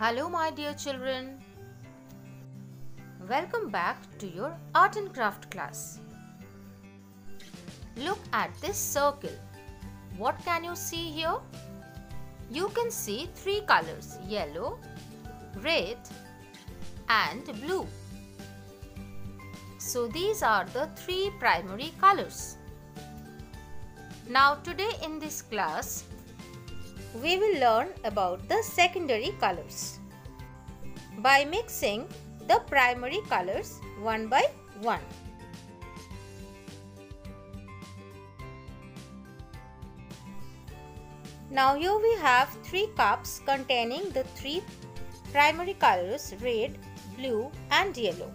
Hello my dear children. Welcome back to your art and craft class. Look at this circle. What can you see here? You can see three colors yellow, red and blue. So these are the three primary colors. Now today in this class, we will learn about the secondary colors by mixing the primary colors one by one. Now here we have three cups containing the three primary colors red, blue and yellow.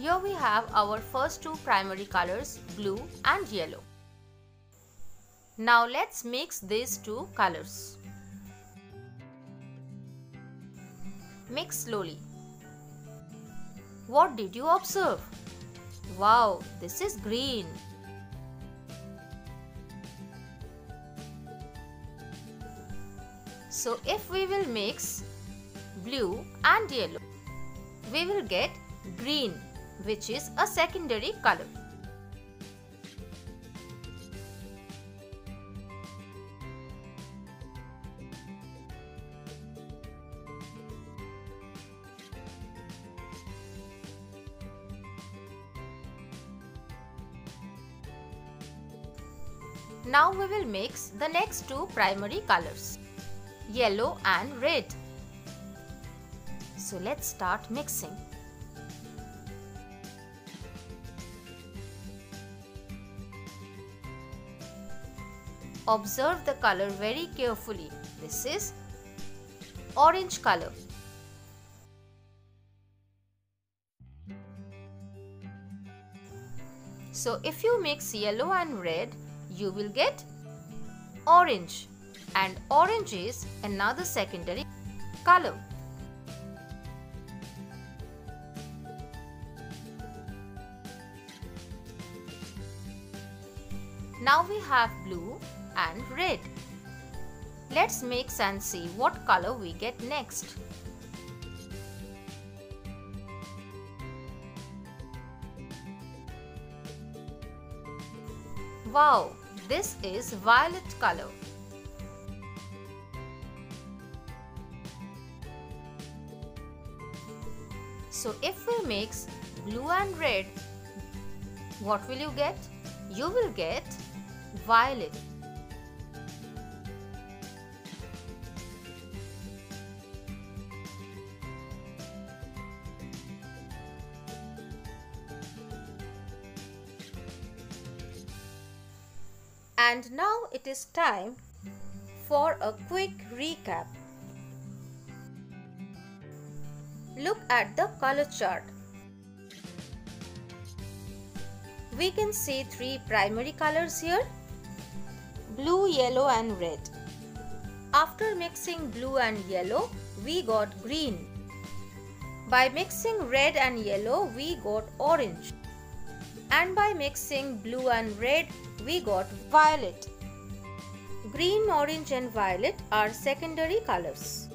Here we have our first two primary colors blue and yellow. Now let's mix these two colors. Mix slowly. What did you observe? Wow, this is green. So if we will mix blue and yellow, we will get green which is a secondary color. Now we will mix the next two primary colors, yellow and red. So let's start mixing. Observe the color very carefully. This is orange color. So if you mix yellow and red, you will get orange and orange is another secondary color. Now we have blue and red. Let's mix and see what color we get next. Wow, this is violet color. So if we mix blue and red, what will you get? You will get violet. And now it is time for a quick recap. Look at the color chart. We can see three primary colors here blue, yellow and red. After mixing blue and yellow, we got green. By mixing red and yellow, we got orange. And by mixing blue and red, we got violet. Green, orange and violet are secondary colors.